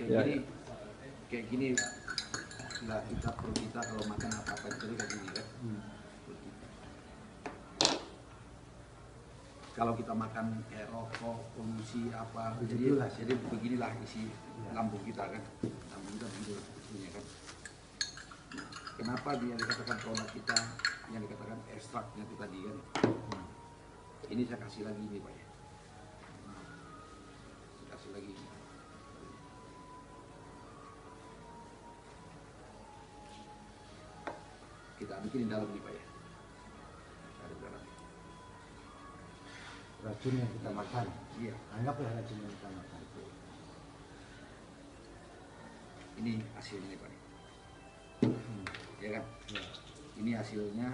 kayak Ya, gini kayak gini nggak kita perlu kita kalau makan apa apa itu kayak gini kan Hmm. kalau kita makan kayak rokok polusi apa jadi Begitulah. jadi beginilah isi Ya. lambung kita kan lambung kita begitu sebetulnya kan kenapa dia dikatakan produk kita yang dikatakan ekstraknya itu tadi kan Hmm. ini saya kasih lagi ini pak ya saya kasih lagi kita bikin di dalam nih pak ya ada dalam Racun yang kita makan. iya Anggaplah racun yang kita makan. ini hasilnya nih pak Hmm. ya kan Ya. ini hasilnya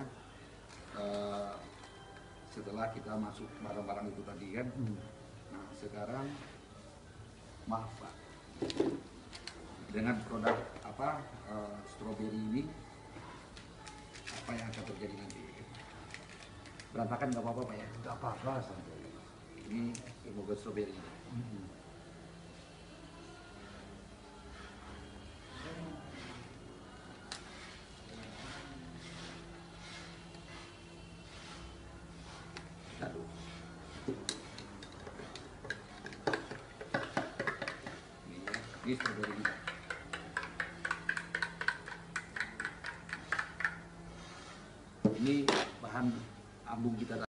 eh, setelah kita masuk barang-barang itu tadi kan Hmm. nah sekarang maaf pak dengan produk apa eh, stroberi ini terjadi nanti. Berantakan nggak apa-apa pak ya? Tidak apa-apa sampai. ini stroberi Hmm. lalu ini ini stroberi ini ini bahan ambung kita